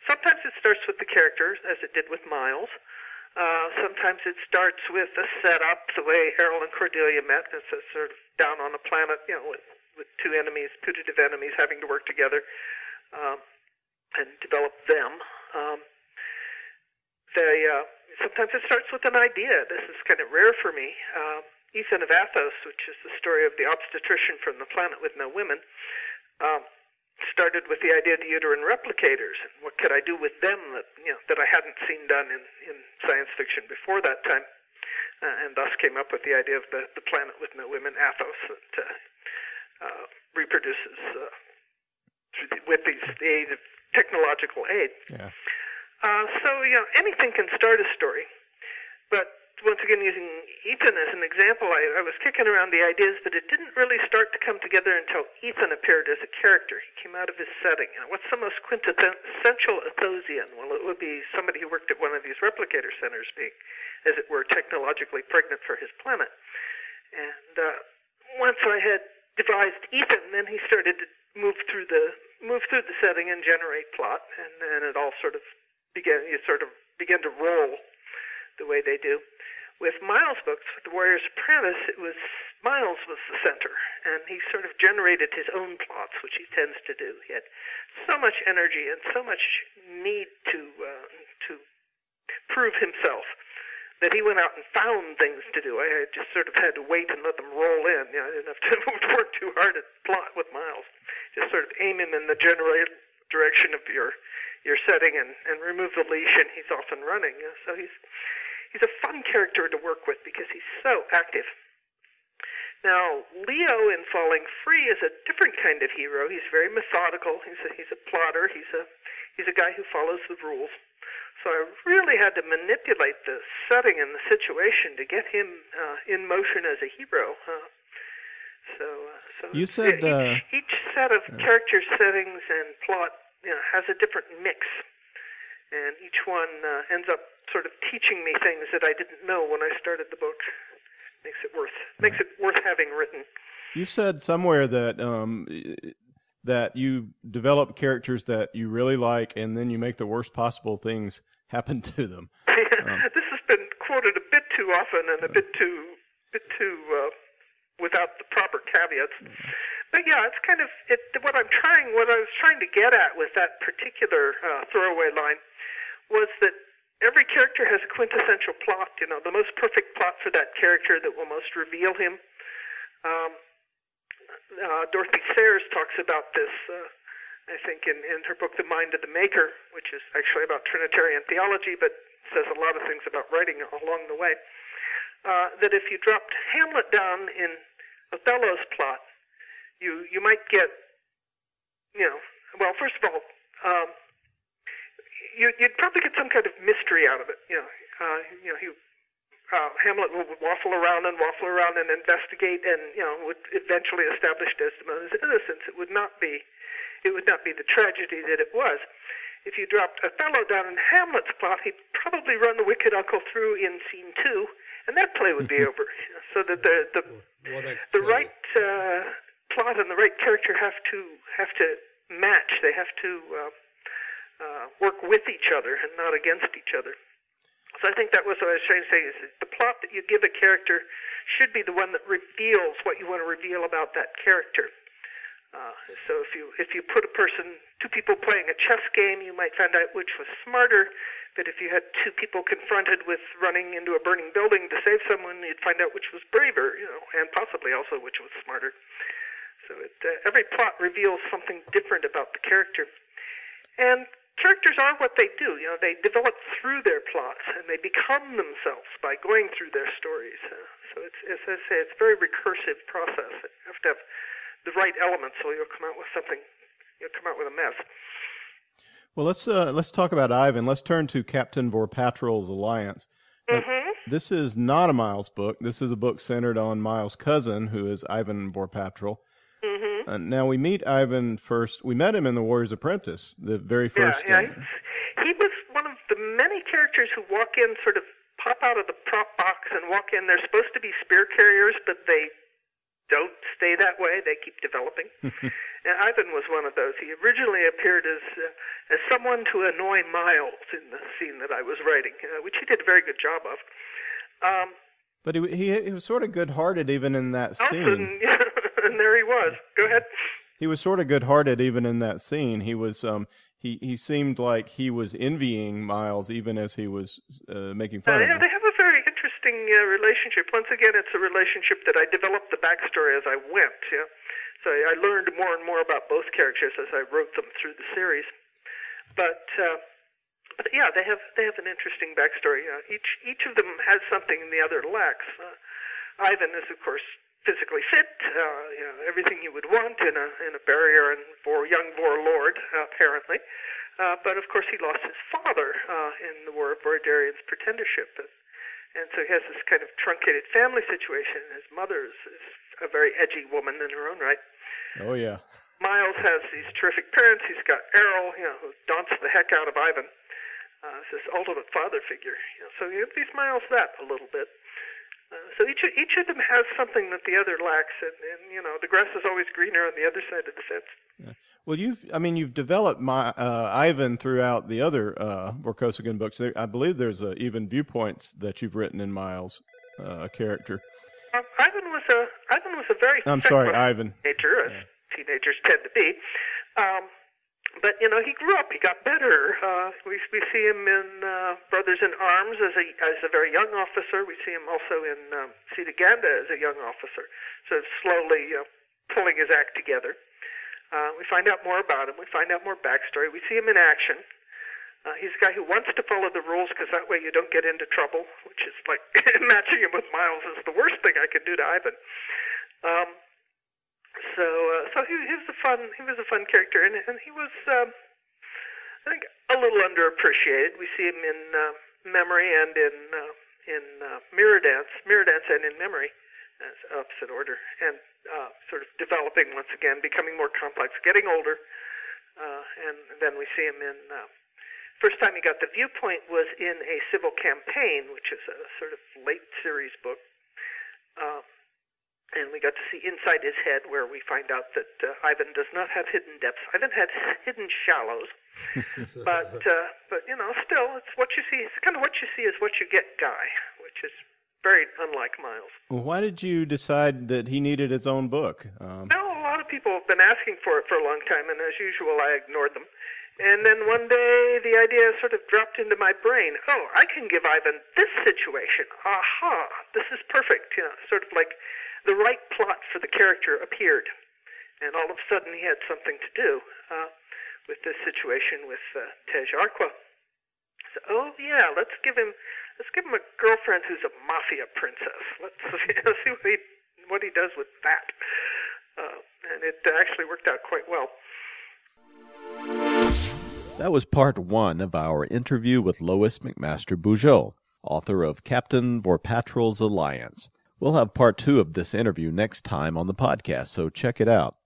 Sometimes it starts with the characters, as it did with Miles. Uh, sometimes it starts with a setup, the way Aral and Cordelia met. It's a sort of down on a planet, you know, with, with two enemies, putative enemies, having to work together um, and develop them. Um, they uh, sometimes it starts with an idea. This is kind of rare for me. Um, Ethan of Athos, which is the story of the obstetrician from the planet with no women, um, started with the idea of the uterine replicators and what could I do with them that you know that I hadn't seen done in, in science fiction before that time, uh, and thus came up with the idea of the, the planet with no women, Athos, that uh, uh, reproduces uh, with these the aid of technological aid. Yeah. Uh, so, you know, anything can start a story. But once again, using Ethan as an example, I, I was kicking around the ideas that it didn't really start to come together until Ethan appeared as a character. He came out of his setting. Know, what's the most quintessential Athosian? Well, it would be somebody who worked at one of these replicator centers, being, as it were, technologically pregnant for his planet. And uh, once I had devised Ethan, then he started to move through the move through the setting and generate plot, and then it all sort of began. You sort of began to roll the way they do. With Miles' books, with The Warrior's Apprentice, it was Miles was the center, and he sort of generated his own plots, which he tends to do. He had so much energy and so much need to uh, to prove himself that he went out and found things to do. I just sort of had to wait and let them roll in. You know, I didn't have to work too hard at plot with Miles. Just sort of aim him in the general direction of your your setting and, and remove the leash, and he's off and running. So he's he's a fun character to work with because he's so active. Now, Leo in Falling Free is a different kind of hero. He's very methodical. He's a he's a plotter. He's a he's a guy who follows the rules. So I really had to manipulate the setting and the situation to get him uh, in motion as a hero. Uh, so, uh, so You said, each, uh, each set of character settings and plot you know, has a different mix, and each one uh, ends up sort of teaching me things that I didn't know when I started the book. Makes it worth makes it worth having written. You said somewhere that um, that you develop characters that you really like, and then you make the worst possible things happen to them. this has been quoted a bit too often and a bit too bit too uh, without the proper caveats. but yeah, it's kind of it. What I'm trying, what I was trying to get at with that particular uh, throwaway line was that every character has a quintessential plot. You know, the most perfect plot for that character that will most reveal him. Um, uh, Dorothy Sayers talks about this. Uh, I think in, in her book The Mind of the Maker, which is actually about Trinitarian theology, but says a lot of things about writing along the way. Uh, that if you dropped Hamlet down in Othello's plot, you you might get, you know, well, first of all, um, you, you'd probably get some kind of mystery out of it. You know, uh, you know, he, uh, Hamlet would waffle around and waffle around and investigate, and you know, would eventually establish Desdemona's innocence. It would not be, it would not be the tragedy that it was. If you dropped Othello down in Hamlet's plot, he'd probably run the wicked uncle through in scene two, and that play would be over. So that the the the right uh, plot and the right character have to have to match. They have to uh, uh, work with each other and not against each other. So I think that was what I was trying to say: is the plot that you give a character should be the one that reveals what you want to reveal about that character. Uh, so if you if you put a person, two people playing a chess game, you might find out which was smarter. But if you had two people confronted with running into a burning building to save someone, you'd find out which was braver, you know, and possibly also which was smarter. So it, uh, every plot reveals something different about the character, and characters are what they do. You know, they develop through their plots, and they become themselves by going through their stories. Uh, so it's, as I say, it's a very recursive process. You have to have the right elements, so you'll come out with something. You'll come out with a mess. Well, let's uh, let's talk about Ivan. Let's turn to Captain Vorpatril's Alliance. Mm-hmm. This is not a Miles book. This is a book centered on Miles' cousin, who is Ivan Vorpatrol. Uh, now we meet Ivan first. We met him in The Warrior's Apprentice, the very first. Yeah, yeah. uh, He was one of the many characters who walk in, sort of pop out of the prop box and walk in. They're supposed to be spear carriers, but they don't stay that way. They keep developing. and Ivan was one of those. He originally appeared as uh, as someone to annoy Miles in the scene that I was writing, uh, which he did a very good job of. Um, but he, he he was sort of good-hearted even in that scene. Often, and there he was. Go ahead. He was sort of good-hearted even in that scene. He was um he he seemed like he was envying Miles even as he was uh, making fun Uh, of yeah, him. they have a very interesting uh, relationship. Once again, it's a relationship that I developed the backstory as I went. Yeah, so I learned more and more about both characters as I wrote them through the series. But, uh, but yeah, they have they have an interesting backstory. Uh, each each of them has something the other lacks. Uh, Ivan is, of course, physically fit, uh, you know, everything you would want in a in a barrier and for young warlord, uh, apparently. Uh, but of course, he lost his father uh, in the War of Vordarian's pretendership, and, and so he has this kind of truncated family situation. His mother is, is a very edgy woman in her own right. Oh yeah. Miles has these terrific parents. He's got Aral, you know, who daunts the heck out of Ivan. Uh, it's this ultimate father figure. You know, so you give these Miles that a little bit. Uh, so each of, each of them has something that the other lacks, and, and you know the grass is always greener on the other side of the fence. Well, you've, I mean, you've developed my uh, Ivan throughout the other uh, Vorkosigan books. There, I believe there's uh, even viewpoints that you've written in Miles' uh, character. Um, Ivan was a Ivan was a very I'm sorry, Ivan. teenager, as teenagers tend to be. Um, but you know, he grew up. He got better. Uh, we we see him in uh, Brothers in Arms as a as a very young officer. We see him also in um, Ganda as a young officer. So slowly uh, pulling his act together. Uh, we find out more about him. We find out more backstory. We see him in action. Uh, he's a guy who wants to follow the rules because that way you don't get into trouble, which is like matching him with Miles is the worst thing I could do to Ivan. Um, so, uh, so he, he was a fun, he was a fun character, and and he was, um, I think, a little underappreciated. We see him in uh, Memory and in uh, in uh, Mirror Dance, Mirror Dance, and in Memory, as opposite order, and uh, sort of developing once again, becoming more complex, getting older, uh, and then we see him in. Uh, First time he got the viewpoint was in a civil campaign, which is a sort of late series book. Um, and we got to see inside his head, where we find out that uh, Ivan does not have hidden depths. Ivan had hidden shallows, but uh, but you know, still, it's what you see. It's kind of what you see is what you get, guy, which is very unlike Miles. Well, why did you decide that he needed his own book? Um, No, a lot of of people have been asking for it for a long time, and as usual, I ignored them. And then one day, the idea sort of dropped into my brain. Oh, I can give Ivan this situation. Aha, this is perfect. You know, sort of like the right plot for the character appeared, and all of a sudden, he had something to do uh, with this situation with uh, Tej Arqua. So, oh yeah, let's give him let's give him a girlfriend who's a mafia princess. Let's you know, see what he what he does with that. Uh, and it actually worked out quite well. That was part one of our interview with Lois McMaster Bujold, author of Captain Vorpatril's Alliance. We'll have part two of this interview next time on the podcast, so check it out.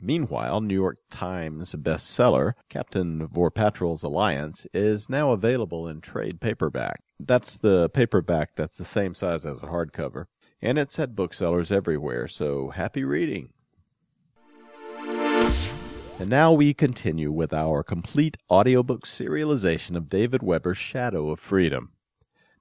Meanwhile, New York Times bestseller Captain Vorpatril's Alliance is now available in trade paperback. That's the paperback that's the same size as a hardcover, and it's at booksellers everywhere, so happy reading. And now we continue with our complete audiobook serialization of David Weber's Shadow of Freedom.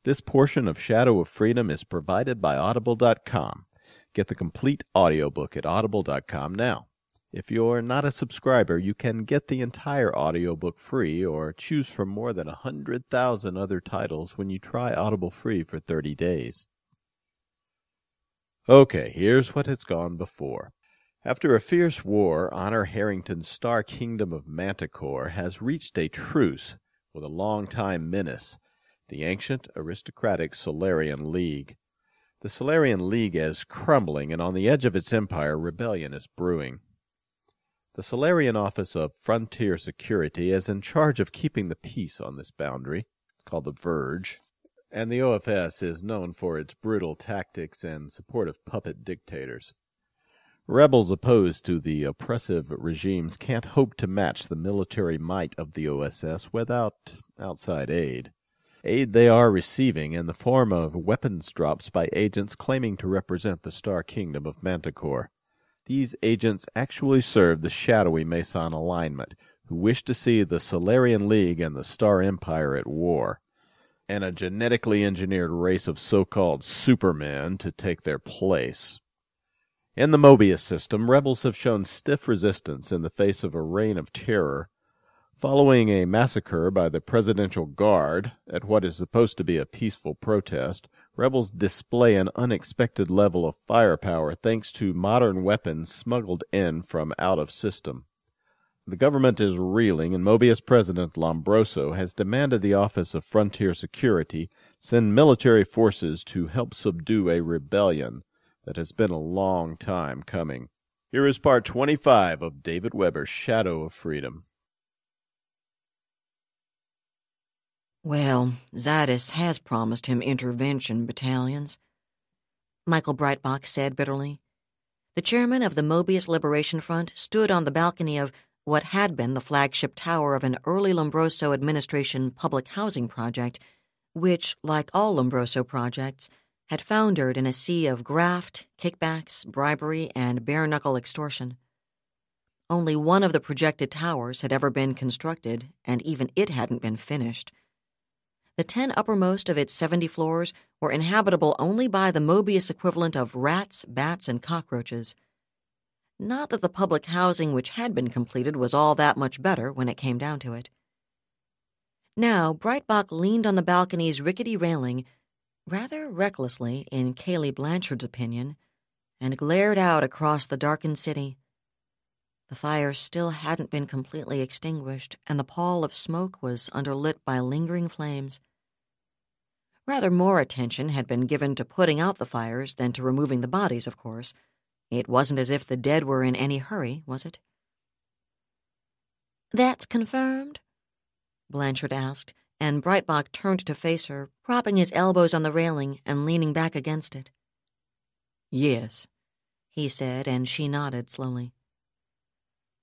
This portion of Shadow of Freedom is provided by Audible.com. Get the complete audiobook at Audible.com now. If you're not a subscriber, you can get the entire audiobook free or choose from more than a 100,000 other titles when you try Audible free for 30 days. Okay, here's what has gone before. After a fierce war, Honor Harrington's star kingdom of Manticore has reached a truce with a long-time menace, the ancient aristocratic Solarian League. The Solarian League is crumbling, and on the edge of its empire, rebellion is brewing. The Solarian Office of Frontier Security is in charge of keeping the peace on this boundary, called the Verge, and the OFS is known for its brutal tactics and support of puppet dictators. Rebels opposed to the oppressive regimes can't hope to match the military might of the OFS without outside aid. Aid they are receiving in the form of weapons drops by agents claiming to represent the Star Kingdom of Manticore. These agents actually serve the shadowy Mesan Alignment, who wish to see the Solarian League and the Star Empire at war, and a genetically engineered race of so-called supermen to take their place. In the Mobius system, rebels have shown stiff resistance in the face of a reign of terror. Following a massacre by the Presidential Guard at what is supposed to be a peaceful protest, rebels display an unexpected level of firepower thanks to modern weapons smuggled in from out of system. The government is reeling, and Mobius President Lombroso has demanded the Office of Frontier Security send military forces to help subdue a rebellion that has been a long time coming. Here is part 25 of David Weber's Shadow of Freedom. Well, Zadis has promised him intervention battalions. Michael Breitbach said bitterly. The chairman of the Mobius Liberation Front stood on the balcony of what had been the flagship tower of an early Lombroso administration public housing project, which, like all Lombroso projects, had foundered in a sea of graft, kickbacks, bribery, and bare knuckle extortion. Only one of the projected towers had ever been constructed, and even it hadn't been finished. The ten uppermost of its 70 floors were inhabitable only by the Mobius equivalent of rats, bats, and cockroaches. Not that the public housing which had been completed was all that much better when it came down to it. Now, Breitbach leaned on the balcony's rickety railing rather recklessly, in Cayley Blanchard's opinion, and glared out across the darkened city. The fire still hadn't been completely extinguished, and the pall of smoke was underlit by lingering flames. Rather more attention had been given to putting out the fires than to removing the bodies, of course. It wasn't as if the dead were in any hurry, was it? That's confirmed? Blanchard asked, and Breitbach turned to face her, propping his elbows on the railing and leaning back against it. Yes, he said, and she nodded slowly.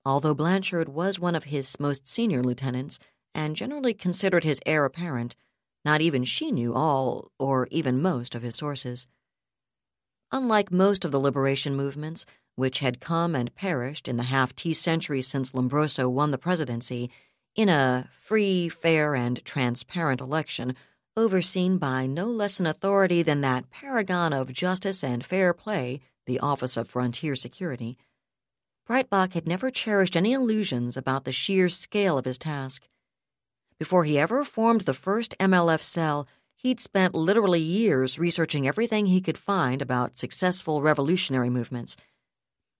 Although Blanchard was one of his most senior lieutenants and generally considered his heir apparent, not even she knew all, or even most, of his sources. Unlike most of the liberation movements, which had come and perished in the half tea century since Lombroso won the presidency, in a free, fair, and transparent election overseen by no less an authority than that paragon of justice and fair play, the Office of Frontier Security, Breitbach had never cherished any illusions about the sheer scale of his task. Before he ever formed the first MLF cell, he'd spent literally years researching everything he could find about successful revolutionary movements.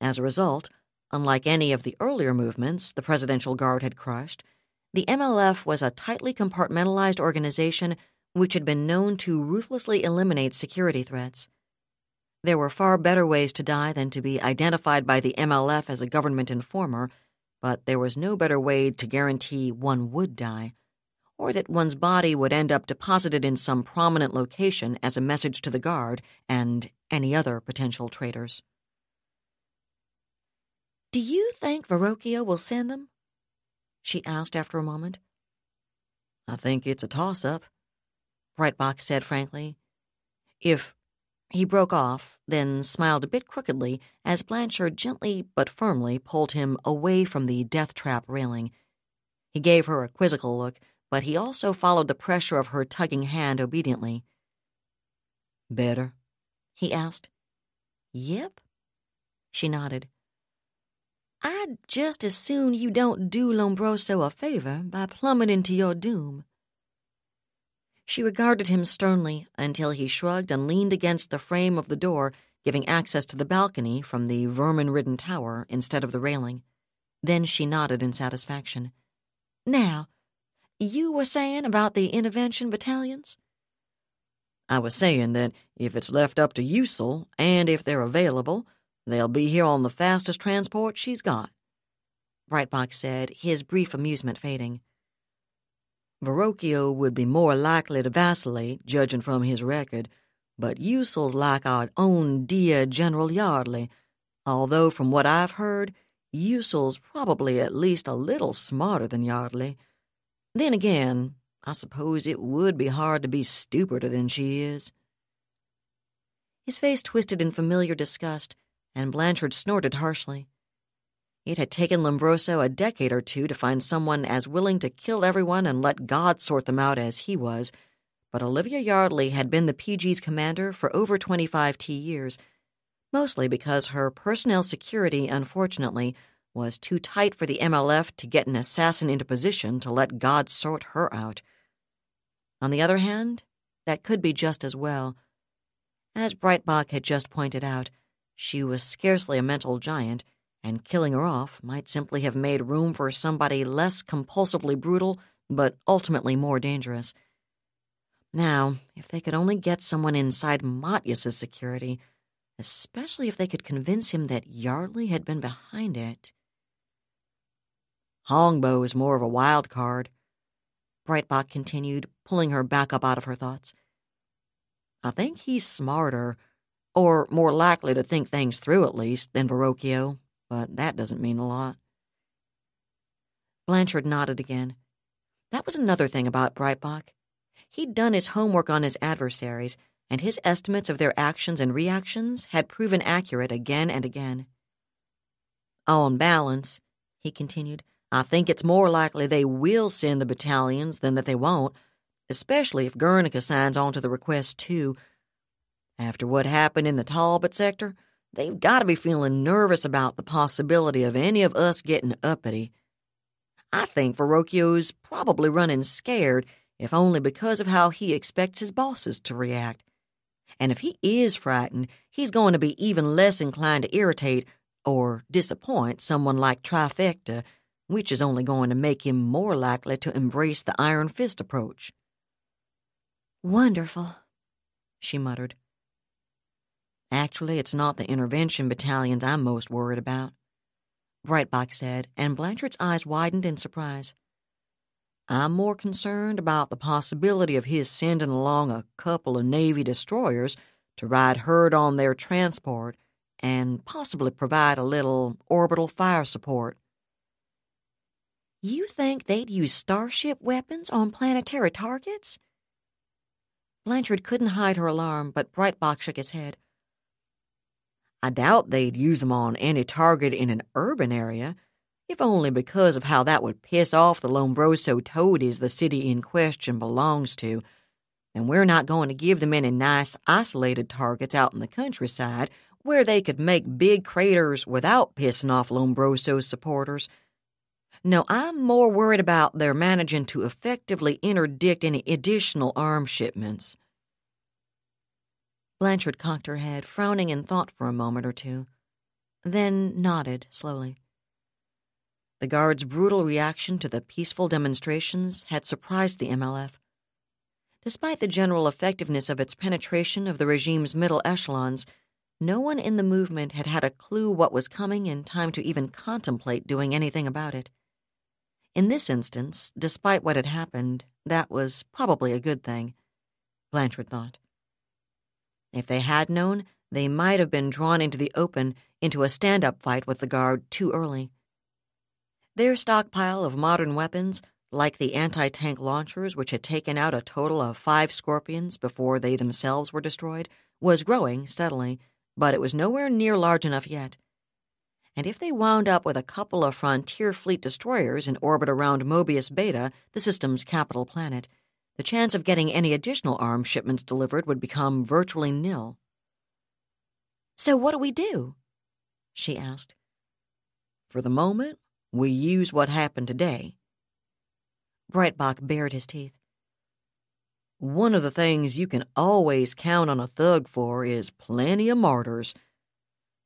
As a result, unlike any of the earlier movements the Presidential Guard had crushed, the MLF was a tightly compartmentalized organization which had been known to ruthlessly eliminate security threats. There were far better ways to die than to be identified by the MLF as a government informer, but there was no better way to guarantee one would die, or that one's body would end up deposited in some prominent location as a message to the Guard and any other potential traitors. Do you think Verrocchio will send them? She asked after a moment. I think it's a toss up, Breitbach said frankly. If he broke off, then smiled a bit crookedly as Blanchard gently but firmly pulled him away from the death trap railing. He gave her a quizzical look, but he also followed the pressure of her tugging hand obediently. Better? he asked. Yep. She nodded. I'd just as soon you don't do Lombroso a favor by plummeting to your doom. She regarded him sternly until he shrugged and leaned against the frame of the door, giving access to the balcony from the vermin ridden tower instead of the railing. Then she nodded in satisfaction. Now, you were saying about the intervention battalions? I was saying that if it's left up to Yucel, and if they're available, they'll be here on the fastest transport she's got. Breitbach said, his brief amusement fading. Verrocchio would be more likely to vacillate, judging from his record, but Yucel's like our own dear General Yardley, although from what I've heard, Yucel's probably at least a little smarter than Yardley. Then again, I suppose it would be hard to be stupider than she is. His face twisted in familiar disgust, and Blanchard snorted harshly. It had taken Lombroso a decade or two to find someone as willing to kill everyone and let God sort them out as he was, but Olivia Yardley had been the PG's commander for over 25 T years, mostly because her personnel security, unfortunately, was too tight for the MLF to get an assassin into position to let God sort her out. On the other hand, that could be just as well. As Breitbach had just pointed out, she was scarcely a mental giant and killing her off might simply have made room for somebody less compulsively brutal, but ultimately more dangerous. Now, if they could only get someone inside Matyas's security, especially if they could convince him that Yardley had been behind it. Hongbo is more of a wild card, Breitbach continued, pulling her back up out of her thoughts. I think he's smarter, or more likely to think things through at least, than Verrocchio, but that doesn't mean a lot. Blanchard nodded again. That was another thing about Breitbach. He'd done his homework on his adversaries, and his estimates of their actions and reactions had proven accurate again and again. On balance, he continued, I think it's more likely they will send the battalions than that they won't, especially if Guernica signs on to the request too. After what happened in the Talbot sector, They've got to be feeling nervous about the possibility of any of us getting uppity. I think Verrocchio's probably running scared, if only because of how he expects his bosses to react. And if he is frightened, he's going to be even less inclined to irritate or disappoint someone like Trifecta, which is only going to make him more likely to embrace the iron fist approach. Wonderful, she muttered. Actually, it's not the intervention battalions I'm most worried about, Breitbach said, and Blanchard's eyes widened in surprise. I'm more concerned about the possibility of his sending along a couple of Navy destroyers to ride herd on their transport and possibly provide a little orbital fire support. You think they'd use starship weapons on planetary targets? Blanchard couldn't hide her alarm, but Breitbach shook his head. I doubt they'd use them on any target in an urban area, if only because of how that would piss off the Lombroso toadies the city in question belongs to. And we're not going to give them any nice, isolated targets out in the countryside where they could make big craters without pissing off Lombroso's supporters. No, I'm more worried about their managing to effectively interdict any additional arms shipments. Blanchard cocked her head, frowning in thought for a moment or two, then nodded slowly. The guards' brutal reaction to the peaceful demonstrations had surprised the MLF. Despite the general effectiveness of its penetration of the regime's middle echelons, no one in the movement had had a clue what was coming in time to even contemplate doing anything about it. In this instance, despite what had happened, that was probably a good thing, Blanchard thought. If they had known, they might have been drawn into the open into a stand up fight with the Guard too early. Their stockpile of modern weapons, like the anti tank launchers which had taken out a total of five Scorpions before they themselves were destroyed, was growing steadily, but it was nowhere near large enough yet. And if they wound up with a couple of Frontier Fleet destroyers in orbit around Mobius Beta, the system's capital planet, the chance of getting any additional arms shipments delivered would become virtually nil. So, what do we do? she asked. For the moment, we use what happened today. Breitbach bared his teeth. One of the things you can always count on a thug for is plenty of martyrs.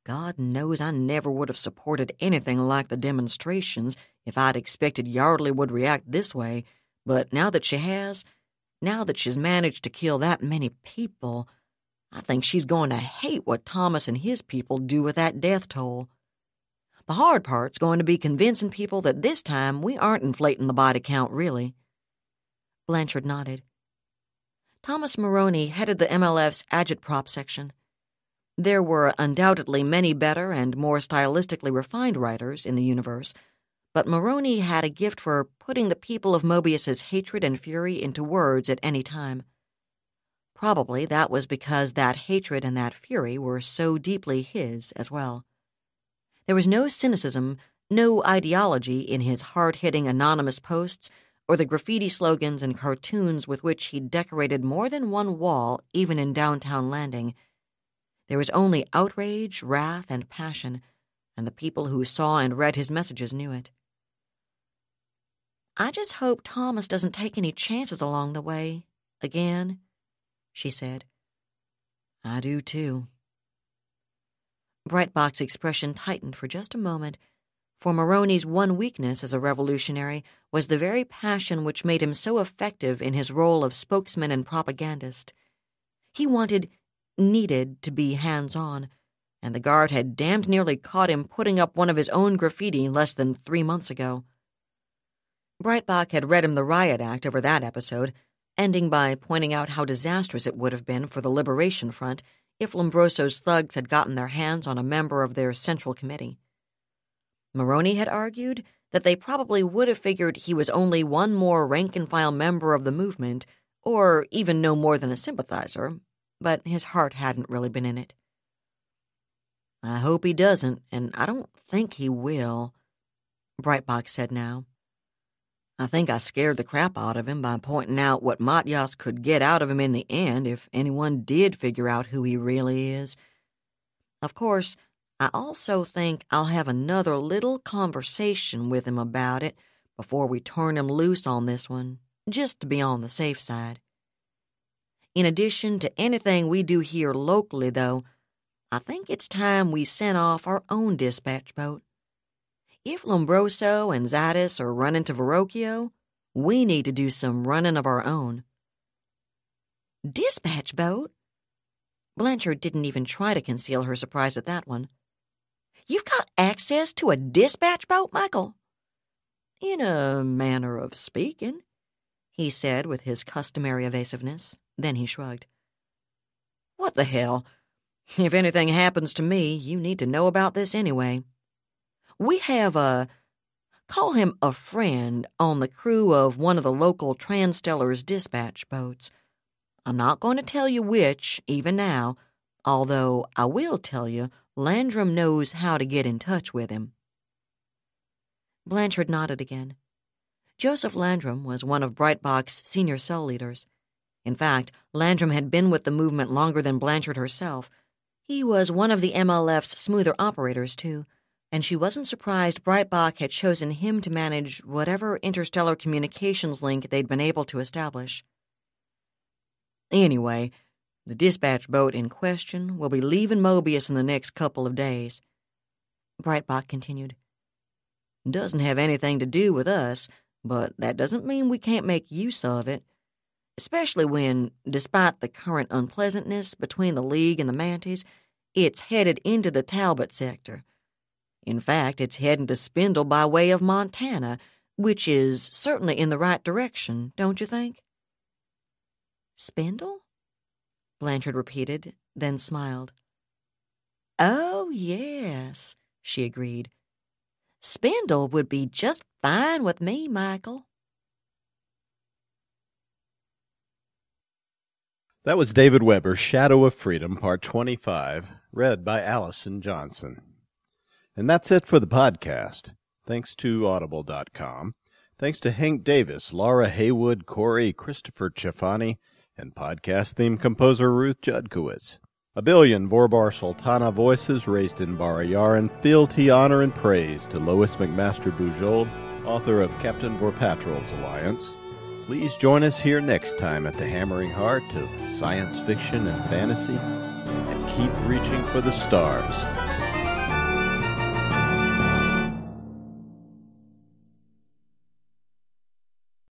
God knows I never would have supported anything like the demonstrations if I'd expected Yardley would react this way, but now that she has, now that she's managed to kill that many people, I think she's going to hate what Thomas and his people do with that death toll. The hard part's going to be convincing people that this time we aren't inflating the body count, really. Blanchard nodded. Thomas Maroney headed the MLF's agitprop section. There were undoubtedly many better and more stylistically refined writers in the universe, but Maroney had a gift for putting the people of Mobius's hatred and fury into words at any time. Probably that was because that hatred and that fury were so deeply his as well. There was no cynicism, no ideology in his hard hitting anonymous posts or the graffiti slogans and cartoons with which he decorated more than one wall, even in downtown Landing. There was only outrage, wrath, and passion, and the people who saw and read his messages knew it. I just hope Thomas doesn't take any chances along the way, again, she said. I do too. Breitbach's expression tightened for just a moment, for Maroney's one weakness as a revolutionary was the very passion which made him so effective in his role of spokesman and propagandist. He wanted, needed, to be hands on, and the guard had damned nearly caught him putting up one of his own graffiti less than three months ago. Breitbach had read him the riot act over that episode, ending by pointing out how disastrous it would have been for the Liberation Front if Lombroso's thugs had gotten their hands on a member of their Central Committee. Maroney had argued that they probably would have figured he was only one more rank and file member of the movement, or even no more than a sympathizer, but his heart hadn't really been in it. I hope he doesn't, and I don't think he will, Breitbach said now. I think I scared the crap out of him by pointing out what Matyas could get out of him in the end if anyone did figure out who he really is. Of course, I also think I'll have another little conversation with him about it before we turn him loose on this one, just to be on the safe side. In addition to anything we do here locally, though, I think it's time we sent off our own dispatch boat. If Lombroso and Zadis are running to Verrocchio, we need to do some running of our own. Dispatch boat? Blanchard didn't even try to conceal her surprise at that one. You've got access to a dispatch boat, Michael? In a manner of speaking, he said with his customary evasiveness. Then he shrugged. What the hell? If anything happens to me, you need to know about this anyway. We have a, call him a friend, on the crew of one of the local Transtellar's dispatch boats. I'm not going to tell you which, even now, although I will tell you Landrum knows how to get in touch with him. Blanchard nodded again. Joseph Landrum was one of Breitbach's senior cell leaders. In fact, Landrum had been with the movement longer than Blanchard herself. He was one of the MLF's smoother operators, too, and she wasn't surprised Breitbach had chosen him to manage whatever interstellar communications link they'd been able to establish. Anyway, the dispatch boat in question will be leaving Mobius in the next couple of days. Breitbach continued. Doesn't have anything to do with us, but that doesn't mean we can't make use of it. Especially when, despite the current unpleasantness between the League and the Manties, it's headed into the Talbot sector. In fact, it's heading to Spindle by way of Montana, which is certainly in the right direction, don't you think? Spindle? Blanchard repeated, then smiled. Oh, yes, she agreed. Spindle would be just fine with me, Michael. That was David Weber's Shadow of Freedom, Part 25, read by Allison Johnson. And that's it for the podcast. Thanks to Audible.com. Thanks to Hank Davis, Laura Haywood, Corey, Christopher Chafani, and podcast theme composer Ruth Judkowitz. A billion Vorbarr Sultana voices raised in Barrayaran fealty, honor, and praise to Lois McMaster Bujold, author of Captain Vorpatril's Alliance. Please join us here next time at the hammering heart of science fiction and fantasy, and keep reaching for the stars.